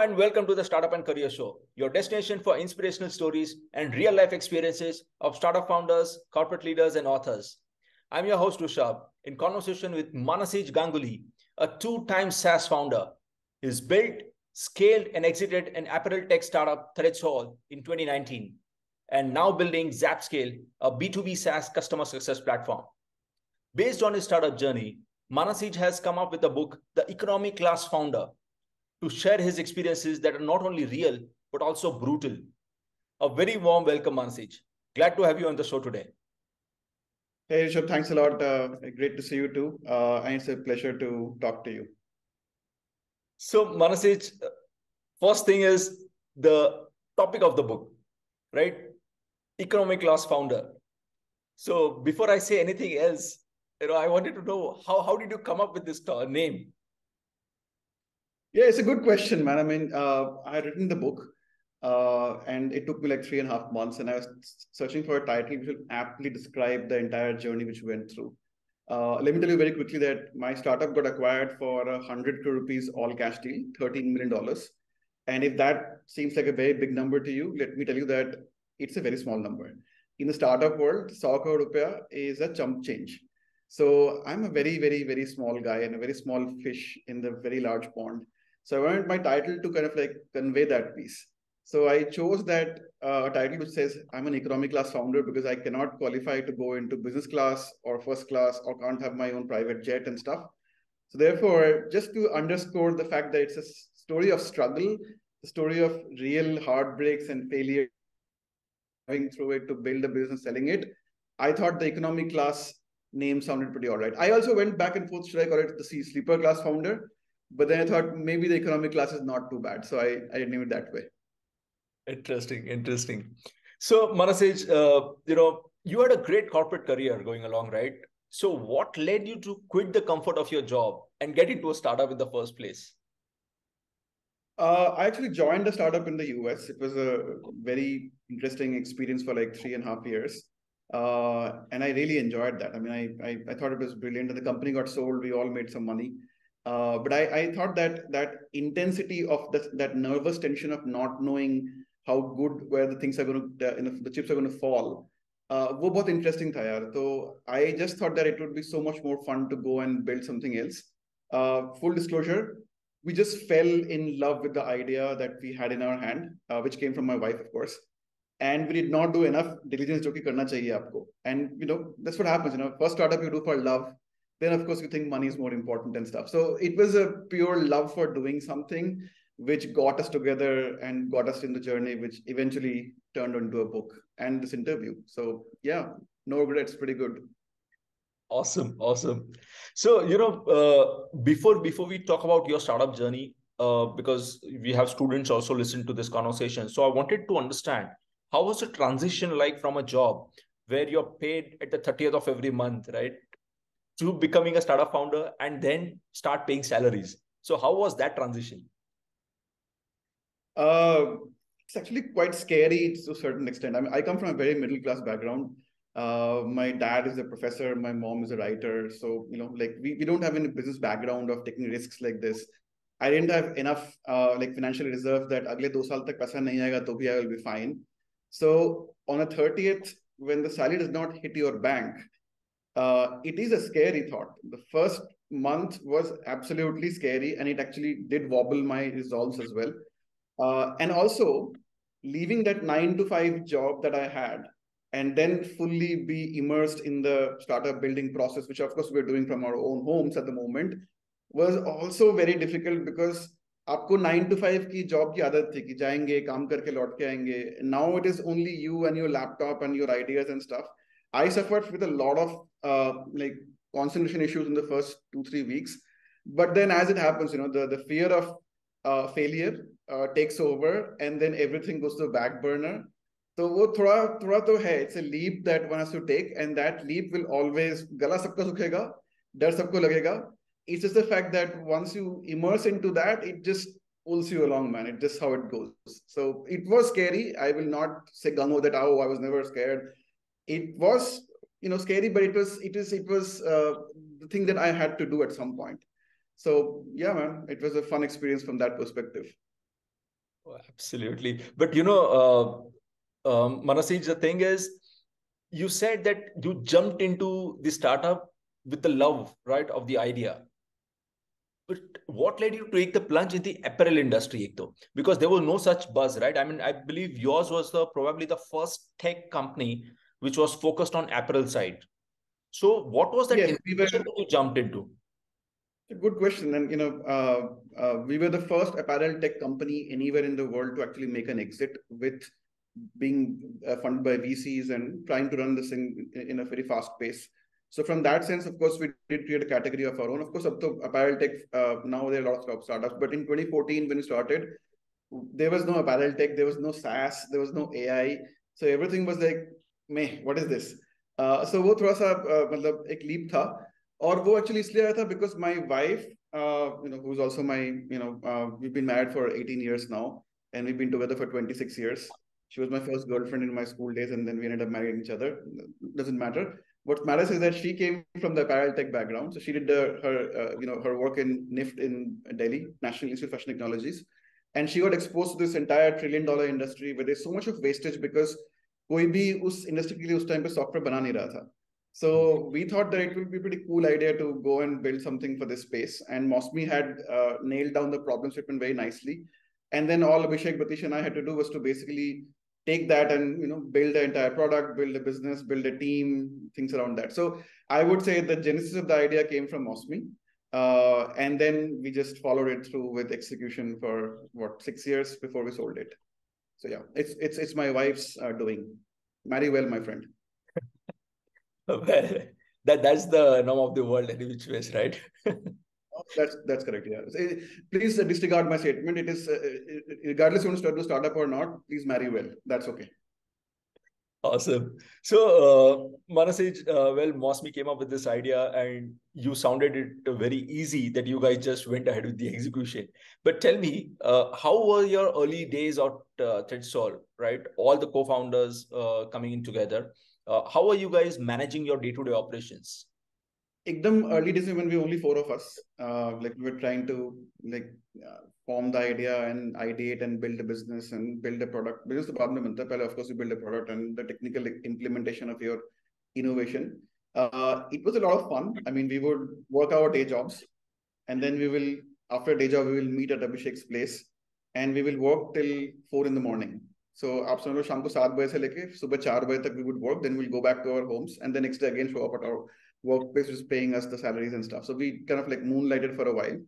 and welcome to the Startup and Career Show, your destination for inspirational stories and real life experiences of startup founders, corporate leaders, and authors. I'm your host, Rushabh, in conversation with Manasij Ganguli, a two time SaaS founder. He's built, scaled, and exited an apparel tech startup, ThreadSol, in 2019, and now building Zapscale, a B2B SaaS customer success platform. Based on his startup journey, Manasij has come up with the book, The Economy Class Founder, to share his experiences that are not only real, but also brutal. A very warm welcome, Manasij. Glad to have you on the show today. Hey, Rishabh, thanks a lot. Uh, great to see you too. Uh, and it's a pleasure to talk to you. So, Manasij, first thing is the topic of the book, right? Economy class founder. So, before I say anything else, you know, I wanted to know how, how did you come up with this name? Yeah, it's a good question, man. I mean, uh, I had written the book, uh, and it took me like three and a half months, and I was searching for a title which will aptly describe the entire journey which we went through. Uh, let me tell you very quickly that my startup got acquired for a hundred crore rupees all cash deal, thirteen million dollars. And if that seems like a very big number to you, let me tell you that it's a very small number. In the startup world, 100 crore rupiah is a chump change. So I'm a very, very, very small guy and a very small fish in the very large pond. So I wanted my title to kind of like convey that piece. So I chose that uh, title which says I'm an economy class founder because I cannot qualify to go into business class or first class or can't have my own private jet and stuff. So therefore, just to underscore the fact that it's a story of struggle, the story of real heartbreaks and failure, going through it to build a business, selling it, I thought the economy class name sounded pretty all right. I also went back and forth, should I call it the sleeper class founder? But then I thought maybe the economic class is not too bad. So I, I named it that way. Interesting, interesting. So Manasij, uh, you know, you had a great corporate career going along, right? So what led you to quit the comfort of your job and get into a startup in the first place? Uh, I actually joined a startup in the US. It was a very interesting experience for like three and a half years. Uh, and I really enjoyed that. I mean, I, I, I thought it was brilliant. And the company got sold. We all made some money. Uh, but I, I thought that that intensity of the, that nervous tension of not knowing how good where the things are going to, you know, the chips are going to fall, uh, वो बहुत interesting था यार. So I just thought that it would be so much more fun to go and build something else. Uh, full disclosure, we just fell in love with the idea that we had in our hand, uh, which came from my wife, of course. And we did not do enough diligence जो कि करना चाहिए आपको. And you know that's what happens. You know, first startup you do for love, then of course you think money is more important and stuff. So it was a pure love for doing something which got us together and got us in the journey which eventually turned into a book and this interview. So yeah no regrets pretty good. Awesome awesome. So you know uh, before before we talk about your startup journey uh, because we have students also listen to this conversation so i wanted to understand how was the transition like from a job where you're paid at the 30th of every month right to becoming a startup founder and then start paying salaries. So how was that transition? Uh, it's actually quite scary to a certain extent. I mean, I come from a very middle class background. Uh, my dad is a professor, my mom is a writer. So, you know, like we, we don't have any business background of taking risks like this. I didn't have enough uh, like financial reserve that agle do saal tak paisa nahi aayega to bhi I will be fine. So on a 30th, when the salary does not hit your bank, uh, it is a scary thought. The first month was absolutely scary, and it actually did wobble my resolves as well. Uh, and also, leaving that nine to five job that I had, and then fully be immersed in the startup building process, which of course we're doing from our own homes at the moment, was also very difficult because आपको nine to five की job की आदत थी कि जाएंगे काम करके लौट के आएंगे now it is only you and your laptop and your ideas and stuff I suffered with a lot of uh, like concentration issues in the first two three weeks, but then as it happens, you know, the the fear of uh, failure uh, takes over, and then everything goes to the back burner. So वो थोड़ा थोड़ा तो है it's a leap that one has to take and that leap will always गला सबका सुखेगा डर सबको लगेगा it's just the fact that once you immerse into that it just pulls you along man it's just how it goes so it was scary i will not say gungo that oh i was never scared it was you know scary but it was it is it was uh, the thing that i had to do at some point so yeah man it was a fun experience from that perspective Oh, absolutely. But you know, uh, um, Manasij, the thing is, you said that you jumped into the startup with the love, right, of the idea. But what led you to take the plunge in the apparel industry, though? Because there was no such buzz, right? I mean, I believe yours was the probably the first tech company which was focused on apparel side. So, what was that yes, we were, that you jumped into? a good question. And you know, uh, uh, we were the first apparel tech company anywhere in the world to actually make an exit with being uh, funded by VCs and trying to run this thing in, in, a very fast pace. So from that sense, of course, we did create a category of our own. Of course, up to apparel tech, uh, now there are lots of startups. But in 2014, when we started, there was no apparel tech, there was no SaaS, there was no AI. So everything was like, में what is this so वो थोड़ा सा uh, मतलब एक leap था और वो actually इसलिए आया था because my wife you know who is also my you know we been married for 18 years now and we been together for 26 years she was my first girlfriend in my school days and then we ended up marrying each other. Doesn't matter. What matters is that she came from the apparel tech background. So she did the, her uh, you know her work in nift in delhi national institute of fashion technologies. And she got exposed to this entire trillion dollar industry where there's so much of wastage because कोई भी उस industry के लिए उस time पे software बना नहीं रहा था so we thought that it will be pretty cool idea to go and build something for this space and Mausami had nailed down the problem statement very nicely and then all Abhishek Batish and I had to do was to basically take that and you know build the entire product, build a business, build a team, things around that. So I would say the genesis of the idea came from Mosmi, uh, and then we just followed it through with execution for what six years before we sold it. So yeah, it's it's it's my wife's uh, doing. Marry well, my friend. well, that that's the norm of the world any which ways, right? that's that's correct. Yeah. Please disregard my statement. It is uh, regardless you want to start up or not. Please marry well. That's okay. Awesome. So, uh, Manasij, uh, well, Mosmi came up with this idea and you sounded it very easy that you guys just went ahead with the execution. But tell me, uh, how were your early days at uh, ThreadSol, right? All the co-founders uh, coming in together. Uh, how are you guys managing your day-to-day operations? Ekdam early days when we only four of us, uh, like we were trying to like uh, form the idea and ideate and build a business and build a product. Because the problem is, of course, you build a product and the technical implementation of your innovation. Uh, it was a lot of fun. I mean, we would work our day jobs, and then we will after day job we will meet at Abhishek's place, and we will work till four in the morning so आप समझ लो शाम को सात बजे से लेके सुबह चार बजे तक we would work. Then we'll go back to our homes, and the next day again show up at our workplace, was paying us the salaries and stuff. So we kind of like moonlighted for a while,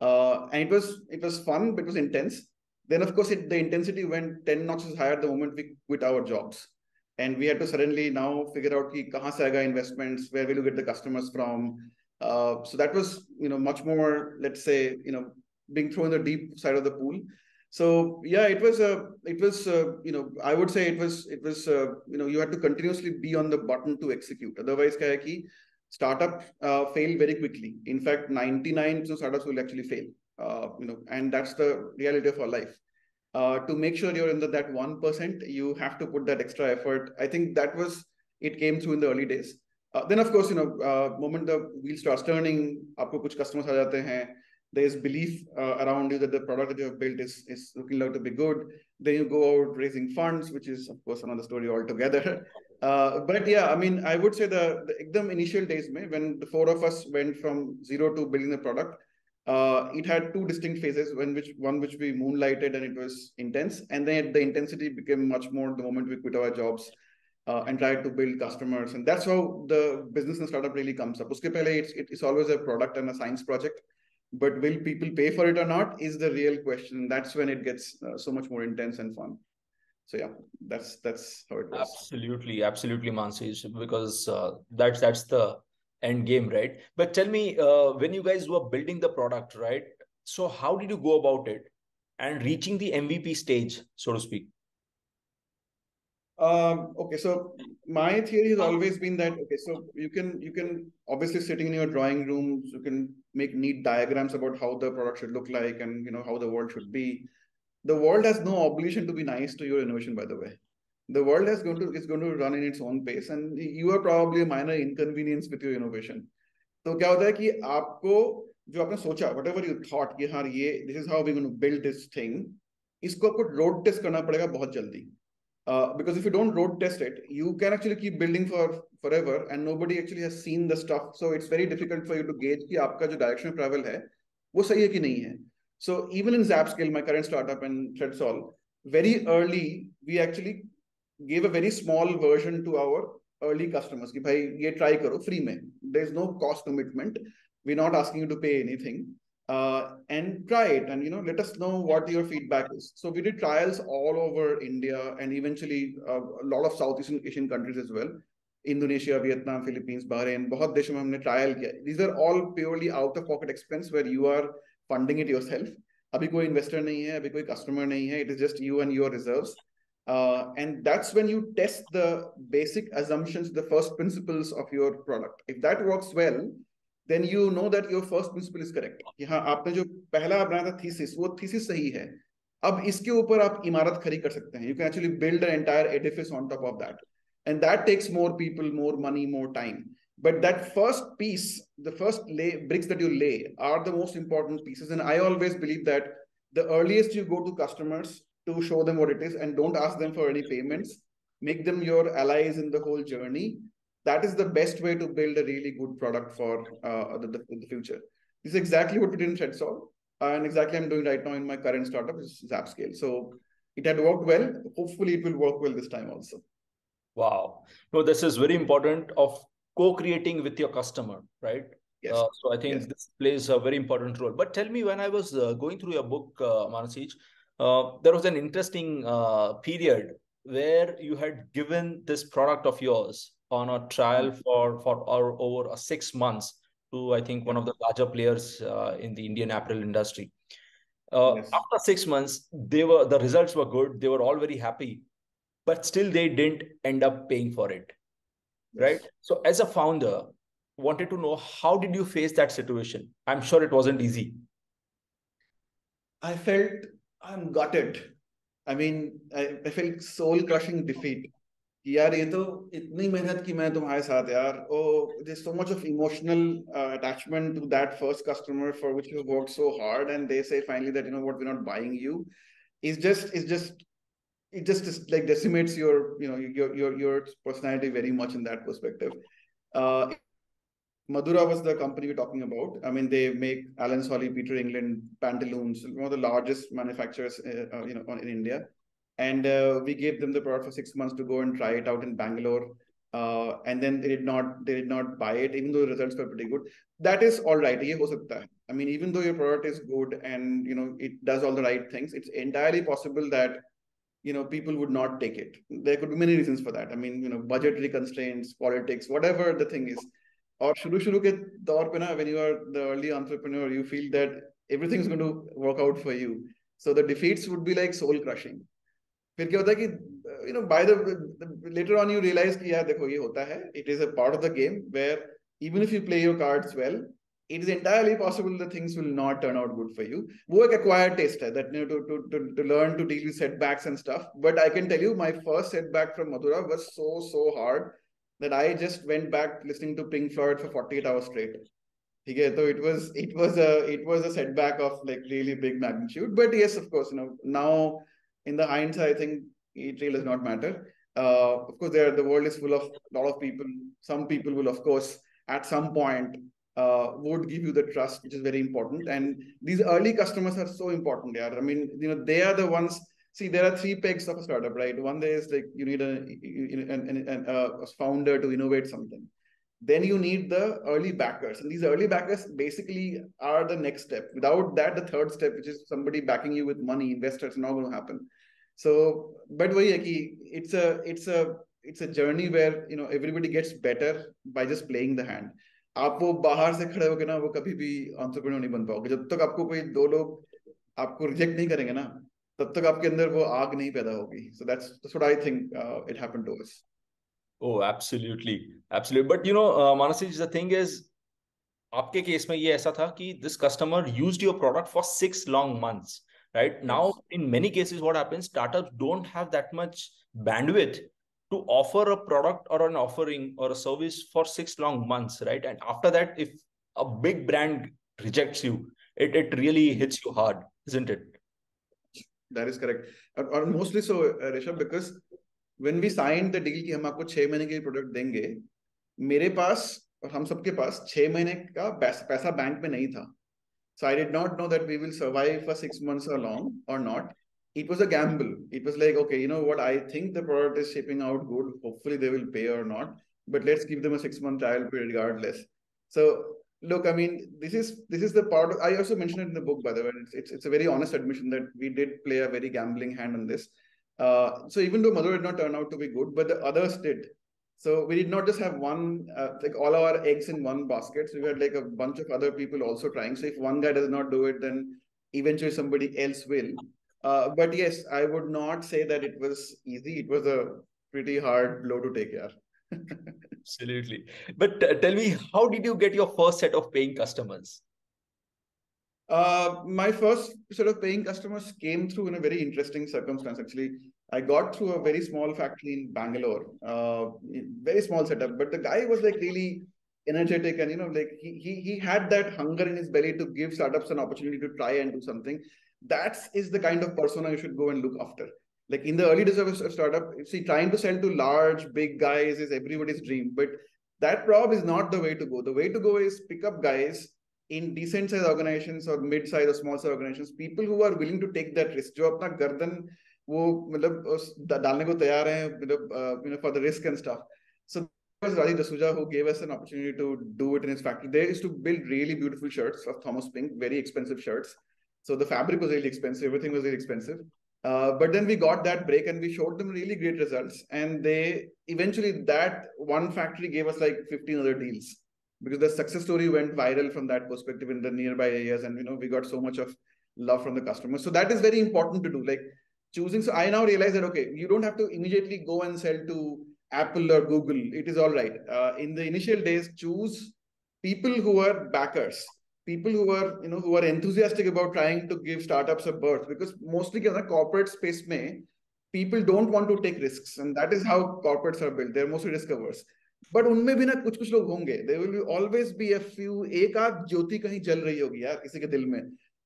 uh, and it was it was fun, but it was intense. Then of course it, the intensity went ten notches higher the moment we quit our jobs, and we had to suddenly now figure out ki kahan se investments, where will you get the customers from. Uh, so that was you know much more let's say you know being thrown the deep side of the pool so yeah it was a it was uh, you know i would say it was it was uh, you know you had to continuously be on the button to execute otherwise kya hai ki startup uh, fail very quickly in fact 99 startups will actually fail uh, you know and that's the reality of our life uh, to make sure you're in the, that 1% you have to put that extra effort i think that was it came through in the early days uh, then of course you know uh, moment the wheel starts turning आपको कुछ customers aa jate hain there's belief uh, around you that the product that you have built is, is looking like to be good. Then you go out raising funds, which is of course another story altogether. Uh, but yeah, I mean, I would say the, the ekdam initial days mein, when the four of us went from zero to building the product, uh, it had two distinct phases. When which one which we moonlighted and it was intense, and then the intensity became much more the moment we quit our jobs. Uh, and tried to build customers, and that's how the business and startup really comes up. Uske pehle it's, it's always a product and a science project but will people pay for it or not is the real question that's when it gets uh, so much more intense and fun so yeah that's that's how it was absolutely absolutely Manasij because uh, that's that's the end game right? But tell me uh, when you guys were building the product right? So how did you go about it and reaching the mvp stage so to speak? Um, okay, so my theory has always been that okay, so you can you can obviously sitting in your drawing rooms, you can make neat diagrams about how the product should look like and you know how the world should be The world has no obligation to be nice to your innovation, by the way. The world is going to is going to run in its own pace, and you are probably a minor inconvenience with your innovation. So क्या होता है कि आपको जो आपने सोचा whatever you thought कि हाँ ये this is how we're going to build this thing इसको आपको रोड टेस्ट करना पड़ेगा बहुत जल्दी Uh, because if you don't road test it, you can actually keep building for forever, and nobody actually has seen the stuff. So it's very difficult for you to gauge कि आपका जो direction of travel है वो सही है कि नहीं है. so even in Zapscale, my current startup and ThreadSol, very early, we actually gave a very small version to our early customers. Ki, Bhai, ye try karo, free mein. There's no cost commitment. We're not asking you to pay anything. Uh, and try it and you know let us know what your feedback is so we did trials all over india and eventually uh, a lot of southeast asian countries as well indonesia vietnam philippines bahrain bahut deshon mein humne trial kiya these are all purely out of pocket expense where you are funding it yourself abhi koi investor nahi hai abhi koi customer nahi hai it is just you and your reserves uh, and that's when you test the basic assumptions the first principles of your product if that works well then you know that your first principle is correct हाँ आपने जो पहला बनाया था thesis वो thesis सही है अब इसके ऊपर आप इमारत खड़ी कर सकते हैं you can actually build an entire edifice on top of that and that takes more people more money more time but that first piece the first lay bricks that you lay are the most important pieces and i always believe that the earliest you go to customers to show them what it is and don't ask them for any payments make them your allies in the whole journey that is the best way to build a really good product for uh, the, the, the, future. This is exactly what we did in ThreadSol, and exactly I'm doing right now in my current startup is Zapscale. So it had worked well. Hopefully, it will work well this time also. Wow. No, this is very important of co-creating with your customer, right? Yes. Uh, so I think yes. this plays a very important role. But tell me, when I was uh, going through your book, uh, Manasij, uh, there was an interesting uh, period where you had given this product of yours on a trial mm-hmm. for for or over six months to I think one of the larger players uh, in the Indian apparel industry. Uh, yes. After six months, they were the results were good. They were all very happy, but still they didn't end up paying for it right? So as a founder, wanted to know how did you face that situation? I'm sure it wasn't easy. I felt I'm gutted. I mean, I, I felt soul crushing defeat. कि यार ये तो इतनी मेहनत की मैं तुम्हारे साथ यार ओ there's so much of emotional uh, attachment to that first customer for which you worked so hard and they say finally that you know what we're not buying you is just is just it just like decimates your you know your your your personality very much in that perspective uh, Madura was the company we're talking about. I mean, they make Allen Solly, Peter England, pantaloons, one of the largest manufacturers, uh, uh, you know, in India and uh, we gave them the product for six months to go and try it out in Bangalore. Uh, and then they did not they did not buy it, even though the results were pretty good. That is all right. I mean, even though your product is good and you know it does all the right things, it's entirely possible that you know people would not take it. There could be many reasons for that. I mean, you know, budgetary constraints, politics, whatever the thing is. Or shuru shuru ke daur pe na, when you are the early entrepreneur, you feel that everything is going to work out for you. So the defeats would be like soul crushing. फिर क्या होता है कि you know by the later on you realize कि यार देखो ये होता है it is a part of the game where even if you play your cards well it is entirely possible the things will not turn out good for you. Work ek acquired taste that you know, to, to, to, to learn to deal with setbacks and stuff. But I can tell you, my first setback from Madura was so so hard that I just went back listening to Pink Floyd for 48 hours straight. Okay, so it was it was a it was a setback of like really big magnitude. But yes, of course, you know now in the hindsight, I think it really does not matter. Uh, of course, there the world is full of a lot of people. Some people will, of course, at some point uh, would give you the trust, which is very important. And these early customers are so important. Yeah, I mean, you know, they are the ones. See, there are three pegs of a startup, right? One is like you need a, an, an, an, uh, a founder to innovate something. Then you need the early backers, and these early backers basically are the next step. Without that, the third step, which is somebody backing you with money, investors, not going to happen. So, but it's a it's a it's a journey where you know everybody gets better by just playing the hand आप वो बाहर से खड़े होगे ना वो कभी भी ऑन्टरप्रनोर नहीं बन पाओगे। जब तक आपको कोई दो लोग आपको रिजेक्ट नहीं करेंगे ना तब तक आपके अंदर वो आग नहीं पैदा होगी। So that's what I think it happened to us oh absolutely absolute but you know Mansi the thing is आपके केस में ये ऐसा था कि this customer used your product for six long months right now in many cases what happens startups don't have that much bandwidth to offer a product or an offering or a service for six long months right and after that if a big brand rejects you it, it really hits you hard isn't it That is correct. Or, or mostly so, uh, Rishabh, because when we signed the deal कि हम आपको छह महीने के product देंगे मेरे पास और हम सबके पास छह महीने का पैसा बैंक में नहीं था so I did not know that we will survive for six months or long or not. It was a gamble. It was like, okay, you know what? I think the product is shipping out good. Hopefully they will pay or not. But let's give them a six month trial period regardless. So look, I mean, this is this is the part. Of, I also mentioned it in the book, by the way. It's, it's, it's a very honest admission that we did play a very gambling hand on this. Uh, so even though Madura did not turn out to be good, but the others did. So we did not just have one, uh, like all our eggs in one basket. So we had like a bunch of other people also trying. So if one guy does not do it, then eventually somebody else will. Uh, but yes, I would not say that it was easy. It was a pretty hard blow to take here. Absolutely. But uh, tell me, how did you get your first set of paying customers? Uh, my first sort of paying customers came through in a very interesting circumstance. Actually, I got through a very small factory in Bangalore, uh, very small setup, but the guy was like really energetic and you know like he, he he had that hunger in his belly to give startups an opportunity to try and do something that is the kind of persona you should go and look after like in the early days of a startup see trying to sell to large big guys is everybody's dream but that probably is not the way to go the way to go is pick up guys in decent size organizations or mid size or small size organizations people who are willing to take that risk जो अपना गर्दन वो मतलब डालने को तैयार हैं मतलब you know for the risk and stuff so was Raji D'Souza who gave us an opportunity to do it in his factory. They used to build really beautiful shirts of Thomas Pink, very expensive shirts. So the fabric was really expensive, everything was really expensive. Uh, but then we got that break and we showed them really great results. And they eventually, that one factory gave us like 15 other deals because the success story went viral from that perspective in the nearby areas. And, you know, we got so much of love from the customers. So that is very important to do. Like choosing. So I now realize that, okay, you don't have to immediately go and sell to Apple or Google, it is all right. Uh, in the initial days, choose people who are backers, people who are you know who are enthusiastic about trying to give startups a birth. Because mostly in the corporate space, may people don't want to take risks, and that is how corporates are built. They're mostly risk averse. But उनमें भी ना कुछ कुछ लोग होंगे they will always be a few एक आध ज्योति कहीं जल रही होगी यार किसी के दिल में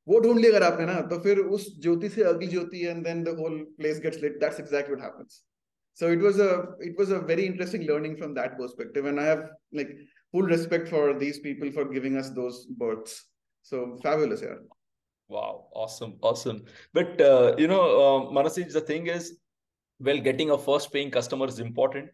वो ढूंढ लिया अगर आपने ना तो फिर उस ज्योति से अगली ज्योति and then the whole place gets lit that's exactly what happens so it was a it was a very interesting learning from that perspective and i have like full respect for these people for giving us those births. So fabulous, yeah. Wow, awesome, awesome. But uh, you know, um, uh, Manasij, the thing is, well, getting a first paying customer is important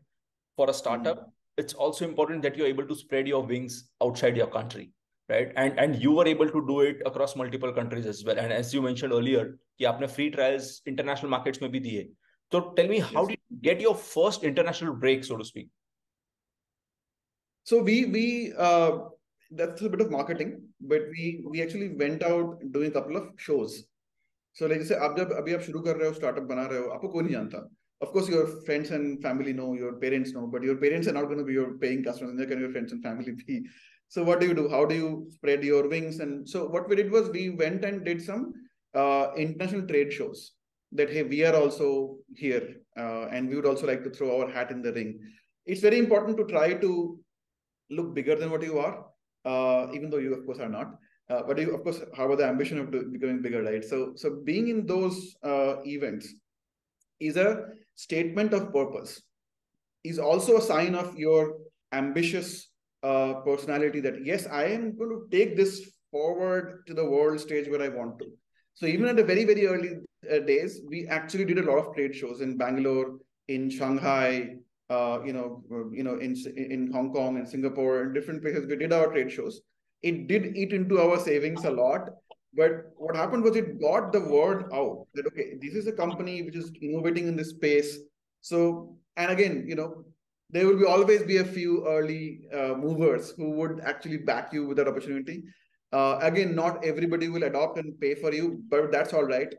for a startup. Mm-hmm. It's also important that you're able to spread your wings outside your country, right? And and you were able to do it across multiple countries as well. And as you mentioned earlier, you have free trials international markets may be diye. So tell me, yes. how did you get your first international break, so to speak? So we we uh, that's a bit of marketing, but we we actually went out doing a couple of shows. So like say, आप जब अभी आप शुरू कर रहे हो startup बना रहे हो आपको कोई नहीं जानता. Of course, your friends and family know, your parents know, but your parents are not going to be your paying customers. They're going to be your friends and family be. So what do you do? How do you spread your wings? And so what we did was we went and did some uh, international trade shows that hey we are also here uh, and we would also like to throw our hat in the ring it's very important to try to look bigger than what you are uh, even though you of course are not. Uh, but you of course have the ambition of becoming bigger right? So so being in those uh, events is a statement of purpose is also a sign of your ambitious uh, personality that yes i am going to take this forward to the world stage where i want to. So even at the very very early uh, days, we actually did a lot of trade shows in Bangalore, in Shanghai, uh, you know, uh, you know, in in Hong Kong and Singapore and different places. We did our trade shows. It did eat into our savings a lot, but what happened was it got the word out that okay, this is a company which is innovating in this space. So, and again, you know, there will be always be a few early uh, movers who would actually back you with that opportunity. Uh, again, not everybody will adopt and pay for you, but that's all right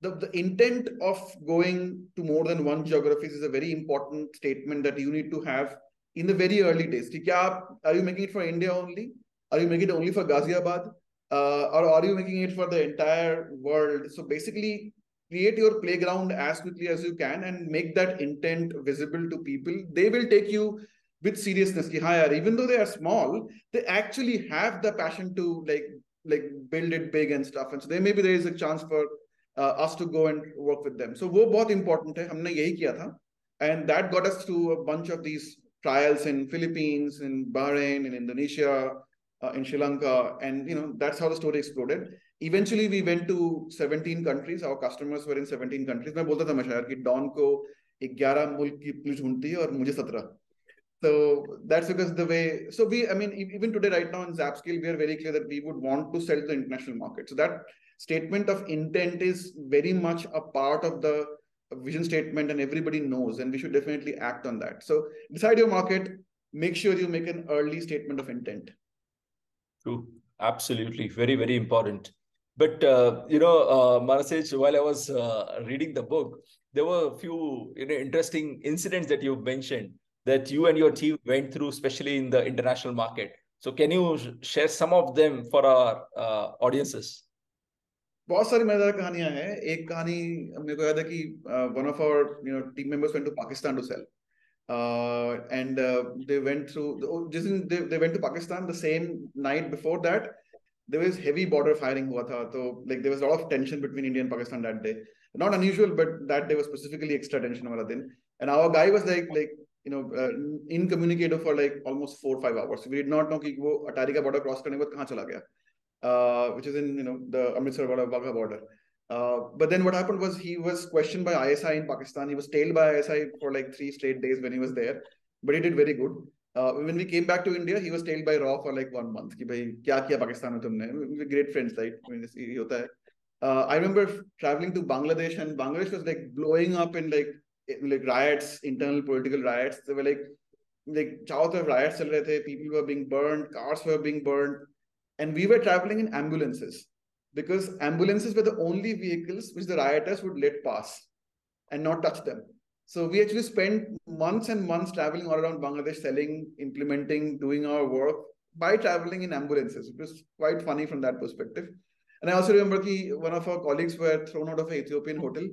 the, the intent of going to more than one geographies is a very important statement that you need to have in the very early days. Are you making it for India only? Are you making it only for Ghaziabad? Uh, or are you making it for the entire world? So basically, create your playground as quickly as you can and make that intent visible to people. They will take you with seriousness. Even though they are small, they actually have the passion to like like build it big and stuff. And so there maybe there is a chance for us to go and work with them. So वो बहुत important है हमने यही किया था and that got us to a bunch of these trials in Philippines, in Bahrain, in Indonesia, uh, in Sri Lanka, and you know that's how the story exploded. Eventually, we went to 17 countries. Our customers were in 17 countries. मैं बोलता था मशायर कि don को 11 मुल्क की police ढूंढती है और मुझे 17 so that's because the way, so we, I mean, even today, right now in Zapscale, we are very clear that we would want to sell to the international market. So that statement of intent is very much a part of the vision statement and everybody knows, and we should definitely act on that. So decide your market, make sure you make an early statement of intent. True. Absolutely. Very, very important. But, uh, you know, uh, Manasij, while I was uh, reading the book, there were a few you know, interesting incidents that you mentioned that you and your team went through, especially in the international market. So can you share some of them for our uh, audiences? बहुत सारी मज़ेदार कहानियाँ हैं। एक कहानी मेरे को याद है कि one of our you know team members went to Pakistan to sell and they went through जिस दिन they went to Pakistan the same night before that there is heavy border firing हुआ था। तो like there is of tension between India and Pakistan that day not unusual but that day was specifically extra tension वाला दिन। And our guy was like like you know incommunicative for like almost four five hours we did not know कि वो अटारी का border cross करने के बाद कहाँ चला गया। uh, which is in you know the Amritsar Wagha border. Uh, but then what happened was he was questioned by ISI in Pakistan. He was tailed by ISI for like three straight days when he was there, but he did very good. Uh, when we came back to India, he was tailed by RAW for like one month. Pakistan? We great friends, right? I mean, this. Uh, I remember traveling to Bangladesh, and Bangladesh was like blowing up in like like riots, internal political riots. There were like like riots People were being burned, cars were being burned and we were traveling in ambulances because ambulances were the only vehicles which the rioters would let pass and not touch them. So we actually spent months and months traveling all around Bangladesh, selling, implementing, doing our work by traveling in ambulances. It was quite funny from that perspective. And I also remember that one of our colleagues were thrown out of an Ethiopian hotel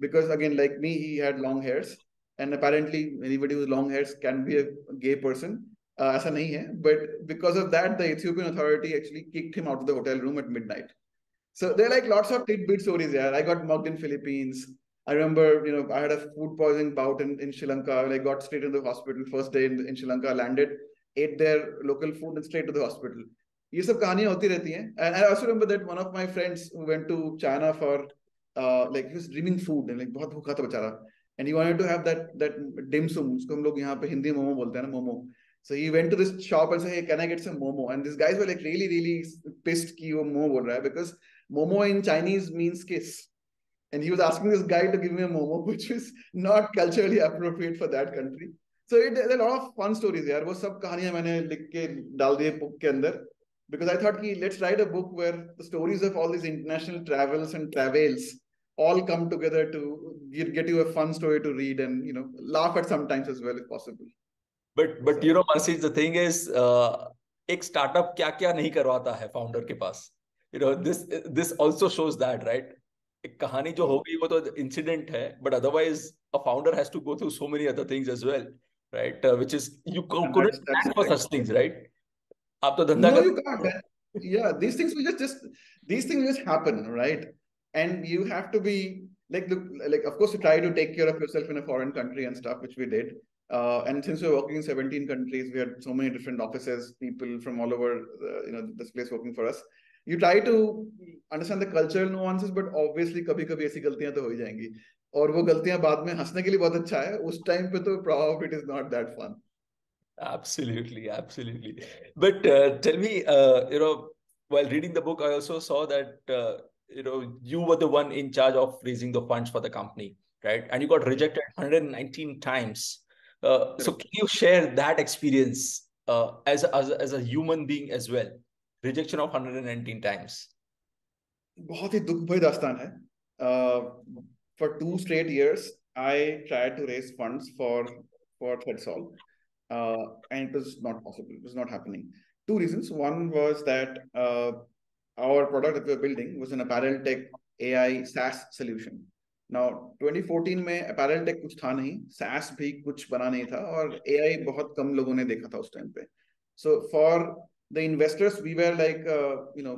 because again, like me, he had long hairs, and apparently anybody with long hairs can be a gay person. ऐसा नहीं है but because of that the Ethiopian authority actually kicked him out of the hotel room at midnight so there like lots of tit bit stories यार I got mocked in Philippines I remember you know I had a food poisoning bout in in Sri Lanka I got straight in the hospital first day in in Sri Lanka landed at their local food and straight to the hospital ये सब कहानियाँ होती रहती हैं. And I also remember that one of my friends went to China for like he was dreaming food and like बहुत भूखा था बेचारा. And he wanted to have that that dim sum उसको हम लोग यहाँ पे हिंदी मोमो बोलते हैं ना, momo. so he went to this shop and said hey can I get some momo and these guys were like really really pissed कि वो momo बोल रहा है because momo in Chinese means kiss and he was asking this guy to give me a momo which was not culturally appropriate for that country so it, there are a lot of fun stories यार वो सब कहानियां मैंने लिख के डाल दिए book के अंदर because I thought कि let's write a book where the stories of all these international travels and travels all come together to get you a fun story to read and you know laugh at sometimes as well if possible but but so, you know Manasij, the thing is uh, एक startup क्या क्या नहीं करवाता है founder के पास you know this this also shows that right एक कहानी जो हो गई वो तो इंसिडेंट है but otherwise a founder has to go through so many other things as well right uh, which is you couldn't plan for such things right आप तो धंधा no, you can't yeah these things will just just these things just happen right and you have to be like look like of course you try to take care of yourself in a foreign country and stuff which we did uh, and since we're working in 17 countries we had so many different offices people from all over uh, you know this place working for us you try to understand the cultural nuances but obviously कभी कभी ऐसी गलतियां तो हो ही जाएंगी और वो गलतियां बाद में हंसने के लिए बहुत अच्छा है उस टाइम पे तो probably it is not that fun absolutely absolutely but uh, tell me uh, you know while reading the book i also saw that uh, you know you were the one in charge of raising the funds for the company right and you got rejected 119 times uh, so can you share that experience uh, as, a, as, a, as a human being as well rejection of 119 times बहुत ही दुख भरी दास्तान है for two straight years I tried to raise funds for for ThreadSolve uh, and it was not possible it was not happening two reasons one was that uh, our product that we were building was an apparel tech AI SaaS solution. Now 2014 में apparel take कुछ था नहीं cess भी कुछ बना नहीं था और एआई बहुत कम लोगों ने देखा था उस टाइम पे। So for the investors we were like you know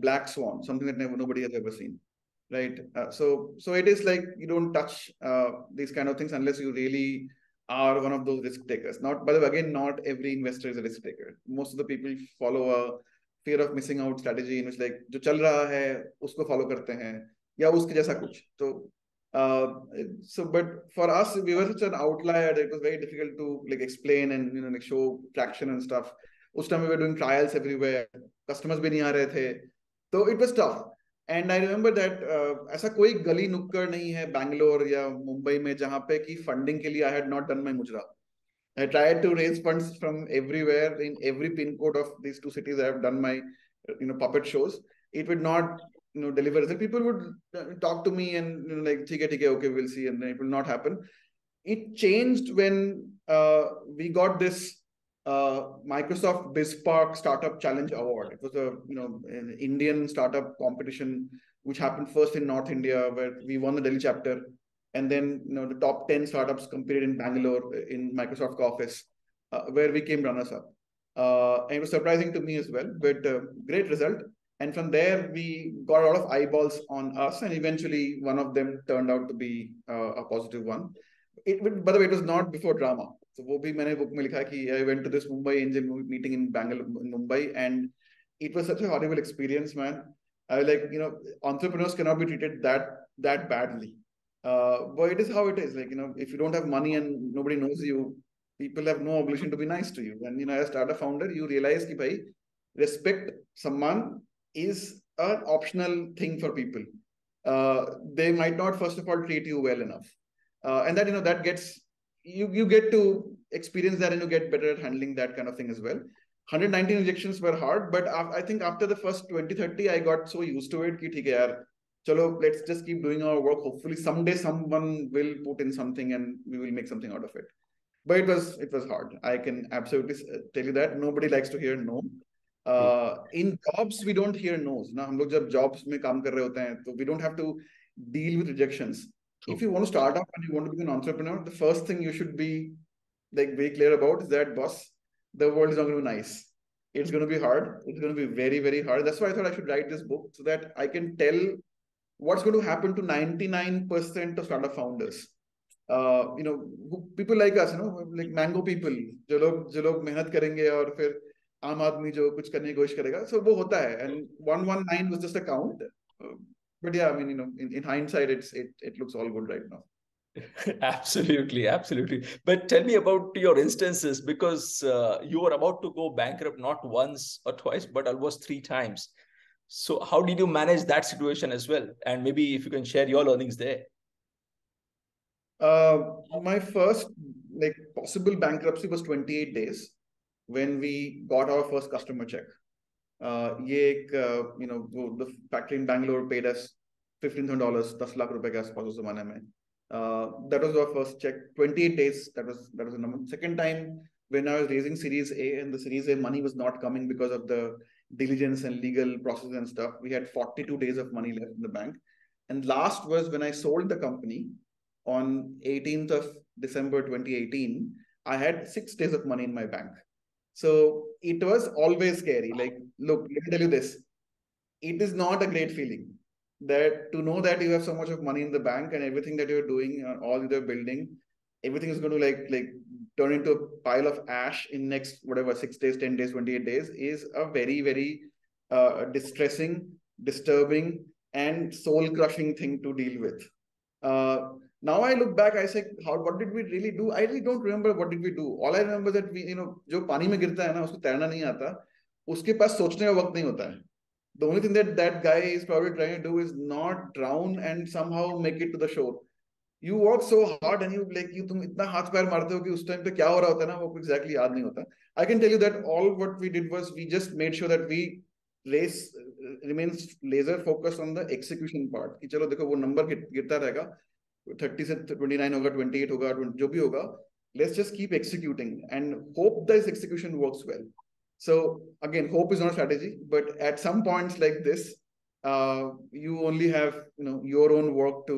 black swan something that never nobody has ever seen right so so it is like you don't touch this kind of things unless you really are one of those risk takers not but again not every investor is a risk taker most of the people follow a fear of missing out strategy in which like जो चल रहा है, उसको follow करते हैं, या उसके जैसा कुछ। तो uh, so but for us we were such an outlier that it was very difficult to like explain and you know like show traction and stuff उस time we were doing trials everywhere customers भी नहीं आ रहे थे तो it was tough and I remember that ऐसा कोई गली नुक्कड़ नहीं है बैंगलोर या मुंबई में जहां पे कि फंडिंग के लिए I had not done my मुजरा I tried to raise funds from everywhere in every pin code of these two cities. I have done my, you know, puppet shows. It would not, you know, deliver. So people would talk to me and you know, like, okay, okay, we'll see, and then it will not happen. It changed when uh, we got this uh, Microsoft BizSpark Startup Challenge Award. It was a you know an Indian startup competition which happened first in North India, where we won the Delhi chapter, and then you know the top ten startups competed in Bangalore in Microsoft office, uh, where we came runners up. Uh, and it was surprising to me as well, but uh, great result. And from there, we got a lot of eyeballs on us, and eventually, one of them turned out to be uh, a positive one. It, by the way, it was not before drama. So, वो भी मैंने book में लिखा कि I went to this Mumbai Angels meeting in Bangalore, in Mumbai, and it was such a horrible experience, man. I was like, you know, entrepreneurs cannot be treated that that badly. Uh, but it is how it is. Like, you know, if you don't have money and nobody knows you, people have no obligation to be nice to you. And you know, as a startup founder, you realize that, bhai, respect, samman, is an optional thing for people. Uh, they might not first of all treat you well enough. Uh, and that you know that gets you you get to experience that and you get better at handling that kind of thing as well. 119 injections were hard but i think after the first 20 30 i got so used to it ki, yaar, chalo, let's just keep doing our work. Hopefully someday someone will put in something and we will make something out of it. But it was it was hard. I can absolutely tell you that. Nobody likes to hear no uh, in jobs we don't hear no's na hum log jab jobs mein kaam kar rahe hote hain so we don't have to deal with rejections True. If you want to start up and you want to be an entrepreneur, the first thing you should be like very clear about is that boss, the world is not going to be nice. It's going to be hard. It's going to be very, very hard. That's why I thought I should write this book so that I can tell what's going to happen to 99% of startup founders. Uh, you know, people like us, you know, like mango people, जो लोग जो लोग मेहनत करेंगे और फिर आम आदमी जो कुछ करने की कोशिश करेगा so वो होता है and 119 was just a count but yeah, I mean, you know, in, in hindsight, it's it it looks all good right now. absolutely absolutely but tell me about your instances because uh, you were about to go bankrupt not once or twice but almost three times so how did you manage that situation as well and maybe if you can share your learnings there uh, my first like possible bankruptcy was 28 days when we got our first customer check. Uh, ek, uh, you know, the factory in Bangalore paid us $1,500, 10 lakh rupees ka spouse zamane. Uh, that was our first check. 28 days, that was that was the number. Second time, when I was raising Series A and the Series A money was not coming because of the diligence and legal process and stuff, we had 42 days of money left in the bank. And last was when I sold the company on 18th of December 2018, I had six days of money in my bank so it was always scary. Like, look, let me tell you this. It is not a great feeling that to know that you have so much of money in the bank and everything that you're doing, all you're building, everything is going to like like turn into a pile of ash in next whatever six days, ten days, twenty eight days is a very very uh, distressing, disturbing, and soul crushing thing to deal with. Uh, now I look back, I say, how what did we really do? I really don't remember what did we do. All I remember that we, you know, जो पानी में गिरता है ना उसको तैरना नहीं आता उसके पास सोचने का वक्त नहीं होता है the only thing that that guy is probably trying to do is not drown and somehow make it to the shore. You work so hard and you like you तुम इतना हाथ पैर मारते हो कि उस टाइम पे क्या हो रहा होता है ना वो exactly याद नहीं होता. I can tell you that all what we did was we just made sure that we race remains laser focused on the execution part. कि चलो देखो वो number गिरता रहेगा थर्टी से ट्वेंटी नाइन होगा ट्वेंटी एट होगा जो भी होगा let's just keep executing and hope this execution works well so again hope is not a strategy but at some points like this uh, you only have you know your own work to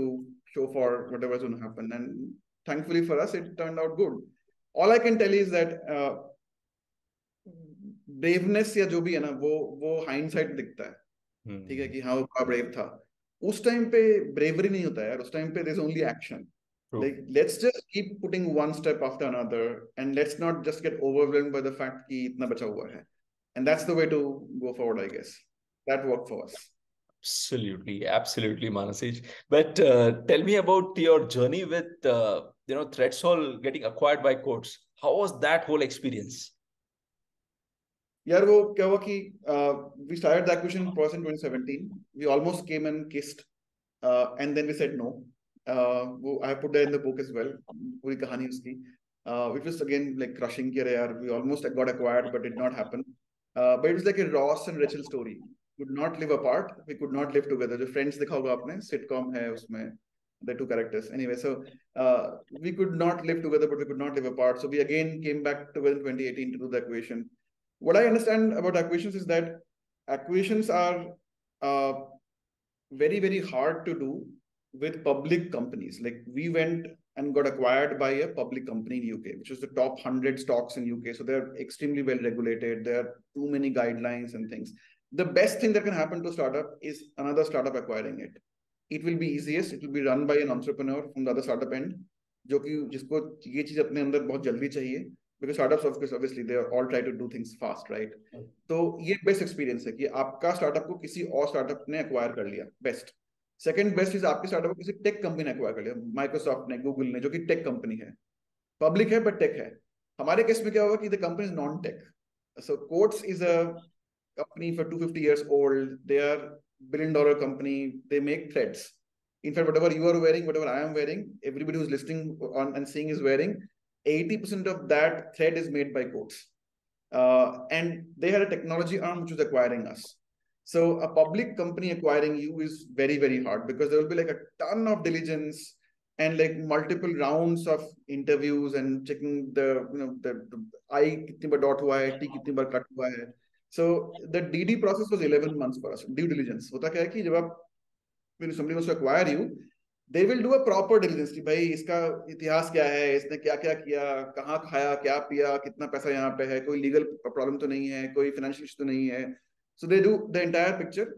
show for whatever's going to happen and thankfully for us it turned out good all i can tell is that uh, braveness या जो भी है ना वो वो hindsight दिखता है ठीक है कि हाँ वो बड़ा ब्रेव था उस टाइम पे ब्रेवरी नहीं होता है यार उस टाइम पे there is only action like let's just keep putting one step after another and let's not just get overwhelmed by the fact कि इतना बचा हुआ है and that's the way to go forward I guess that work for us Absolutely, absolutely, Manasij. But uh, tell me about your journey with uh, you know ThreadSol getting acquired by Coats. How was that whole experience? यार वो क्या हुआ कि we started the acquisition process in 2017 we almost came and kissed and then we said no वो I put that in the book as well पूरी कहानी उसकी which was again like crushing कि यार we almost got acquired but did not happen uh, but it was like a Ross and Rachel story could not live apart we could not live together जो friends देखा होगा आपने sitcom है उसमें the two characters anyway so uh, we could not live together but we could not live apart so we again came back together in 2018 to do the acquisition what I understand about acquisitions is that acquisitions are uh, very, very hard to do with public companies. Like we went and got acquired by a public company in UK, which is the top 100 stocks in UK. So they're extremely well regulated. There are too many guidelines and things. The best thing that can happen to a startup is another startup acquiring it. It will be easiest. It will be run by an entrepreneur from the other startup end, जो कि जिसको ये चीज अपने अंदर बहुत जल्दी चाहिए startups of course obviously they all try to do things fast right तो ये बेस्ट एक्सपीरियंस है कि आपका स्टार्टअप को किसी और स्टार्टअप ने एक्वायर कर लिया बेस्ट सेकंड बेस्ट इज़ आपके स्टार्टअप को किसी टेक कंपनी ने एक्वायर कर लिया माइक्रोसॉफ्ट ने गूगल ने जो कि टेक कंपनी है पब्लिक है बट टेक है हमारे केस में क्या होगा कि the company is non tech so Coats is a company for 250 years old they are billion dollar company they make threads in fact whatever you are wearing whatever i am wearing everybody who's listening on and seeing is wearing 80% of that thread is made by Coats. Uh, and they had a technology arm which was acquiring us. So a public company acquiring you is very, very hard because there will be like a ton of diligence and like multiple rounds of interviews and checking the, you know, the, the I kitni bar dot hua T kitni bar cut hua. So the DD process was 11 months for us, due diligence. Hota kya hai ki jab when somebody wants to acquire you, they will do a proper diligence कि भाई इसका इतिहास क्या है इसने क्या क्या किया कहाँ खाया क्या पिया कितना पैसा यहाँ पे है कोई लीगल प्रॉब्लम तो नहीं है कोई फाइनेंशियल इशू तो नहीं है so they do the entire picture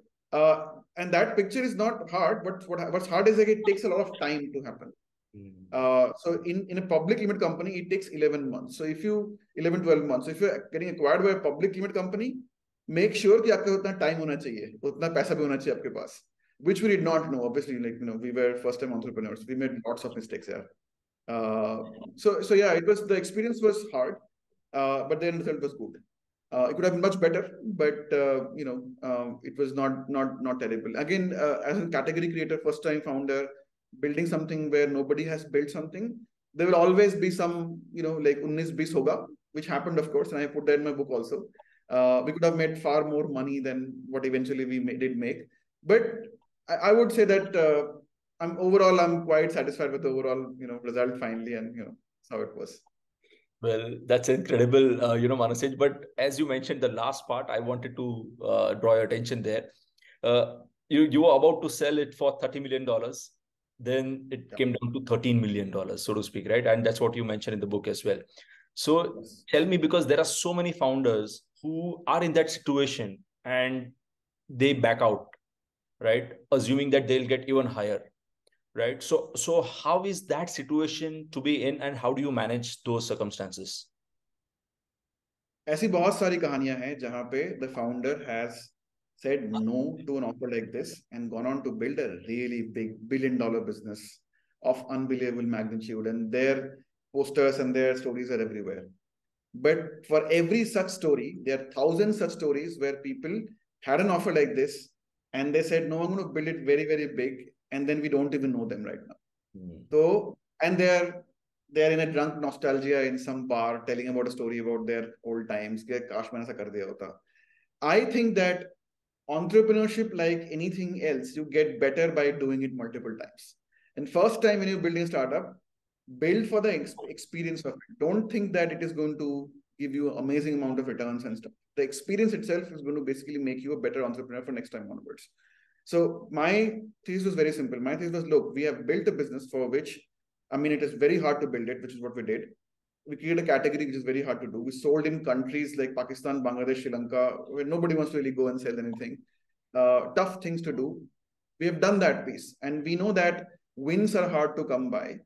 and that picture is not hard but what what's hard is like it takes a lot of time to happen uh, so in in a public limit company it takes 11 months so if you 11 12 months so if you're getting acquired by a public limit company make sure कि आपका उतना time होना चाहिए उतना पैसा भी होना चाहिए आपके पास which we did not know. Obviously, like you know, we were first time entrepreneurs. We made lots of mistakes there. Uh, so so yeah, it was the experience was hard, uh, but the end result was good. Uh, it could have been much better, but uh, you know, um, it was not not not terrible. Again, uh, as a category creator, first time founder, building something where nobody has built something, there will always be some you know like unnis bis hoga, which happened of course, and I put that in my book also. Uh, we could have made far more money than what eventually we made, did make, but I, I would say that uh, I'm overall I'm quite satisfied with the overall you know result finally, and you know how it was. Well, that's incredible, uh, you know, Manasij. But as you mentioned, the last part, I wanted to uh, draw your attention there. Uh, you you were about to sell it for thirty million dollars, then it yeah. came down to thirteen million dollars, so to speak, right? And that's what you mentioned in the book as well. So yes. tell me, because there are so many founders who are in that situation and they back out right assuming that they'll get even higher right so so how is that situation to be in and how do you manage those circumstances ऐसी बहुत सारी कहानियां हैं जहां पे the founder has said no to an offer like this and gone on to build a really big billion dollar business of unbelievable magnitude and their posters and their stories are everywhere but for every such story there are thousands such stories where people had an offer like this and they said no i'm going to build it very very big and then we don't even know them right now mm. so and they're they're in a drunk nostalgia in some bar telling about a story about their old times i think that entrepreneurship like anything else you get better by doing it multiple times and first time when you're building a startup build for the experience of it don't think that it is going to give you amazing amount of returns and stuff. The experience itself is going to basically make you a better entrepreneur for next time onwards. So my thesis was very simple. My thesis was, look, we have built a business for which, I mean, it is very hard to build it, which is what we did. We created a category which is very hard to do. We sold in countries like Pakistan, Bangladesh, Sri Lanka, where nobody wants to really go and sell anything. Uh, tough things to do. We have done that piece. And we know that wins are hard to come by.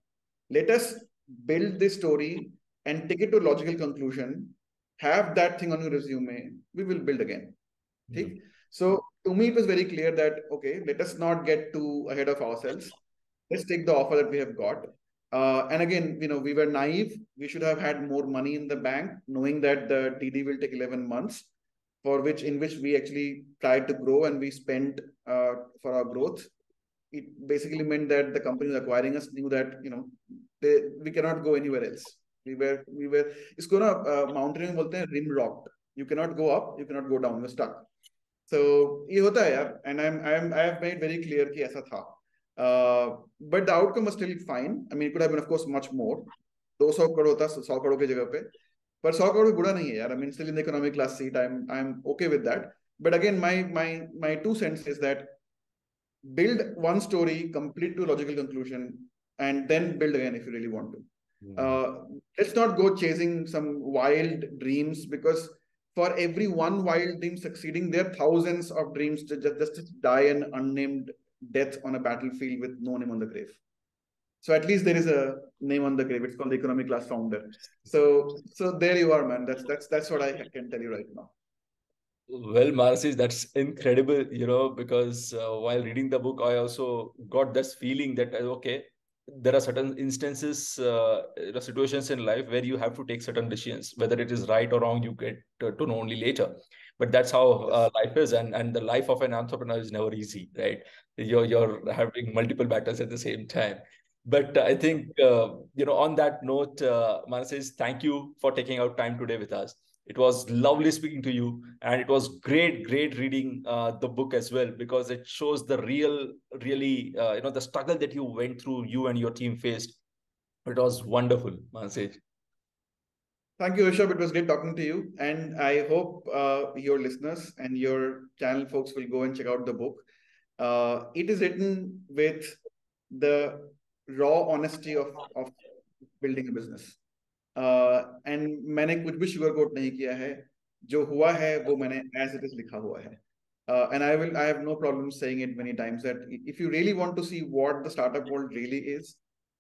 Let us build this story and take it to a logical conclusion. Have that thing on your resume. We will build again. Mm-hmm. So to me, it was very clear that, okay, let us not get too ahead of ourselves. Let's take the offer that we have got. Uh, and again, you know, we were naive. We should have had more money in the bank, knowing that the DD will take 11 months for which in which we actually tried to grow and we spent uh, for our growth it basically meant that the company acquiring us knew that you know they, we cannot go anywhere else we were we were, इसको ना mountaineering बोलते हैं rim rocked you can not go up you can not go down you stuck so ये होता है यार and I am I am I have made very clear कि ऐसा था. But the outcome was still fine I mean could have been of course much more 200 crore होता 100 करोड़ की जगह पे. पर 100 करोड़ बुरा नहीं है यार. I mean still in the economic class seat I am I am okay with that but again my my my two cents is that build one story, complete to logical conclusion, and then build again if you really want to. Uh, let's not go chasing some wild dreams because for every one wild dream succeeding there are thousands of dreams to just, just die an unnamed death on a battlefield with no name on the grave so at least there is a name on the grave. It's called the Economy Class Founder. So so there you are, man. That's that's that's what I can tell you right now. Well, Marcy, that's incredible, you know, because uh, while reading the book, I also got this feeling that, uh, okay, there are certain instances, uh, situations in life where you have to take certain decisions, whether it is right or wrong, you get to, to know only later. But that's how uh, life is, and and the life of an entrepreneur is never easy, right? You're you're having multiple battles at the same time but I think, uh, you know, on that note, uh, Manasij, thank you for taking out time today with us. It was lovely speaking to you, and it was great, great reading uh, the book as well because it shows the real, really, uh, you know, the struggle that you went through, you and your team faced. It was wonderful, Manasij. Thank you, Rushabh. It was great talking to you, and I hope uh, your listeners and your channel folks will go and check out the book. Uh, it is written with the raw honesty of of building a business uh, मैंने कुछ भी sugar coat नहीं किया है जो हुआ है वो मैंने as it is लिखा हुआ है uh, I will I have no problem saying it many times that if you really want to see what the startup world really is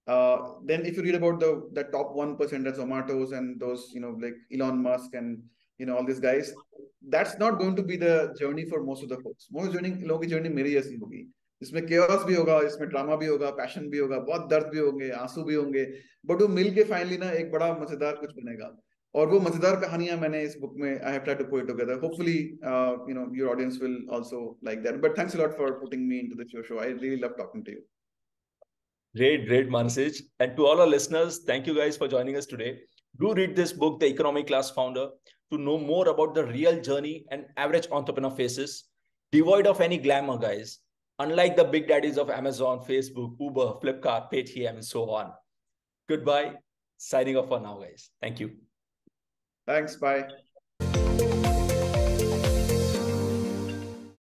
uh, then if you read about the the top one percent that's Zomato's and those you know like Elon Musk and you know all these guys that's not going to be the journey for most of the folks most journey लोगों की journey मेरी जैसी होगी इसमें cares भी होगा, इसमें drama भी होगा पैशन भी होगा, बहुत दर्द भी होंगे, आँसू भी होंगे बट वो मिल के फाइनली ना एक बड़ा मज़ेदार कुछ बनेगा। और वो मज़ेदार कहानियाँ मैंने इस बुक में I have tried to put together hopefully you know your audience will also like that but thanks a lot for putting me into this your show I really love talking to you great great mansions and to all our listeners thank you guys for joining us today do read this book the economic class founder to know more about the real journey and average on faces devoid of any glamour guys unlike the big daddies of Amazon, Facebook, Uber, Flipkart, Paytm, and so on. Goodbye. Signing off for now, guys. Thank you. Thanks. Bye.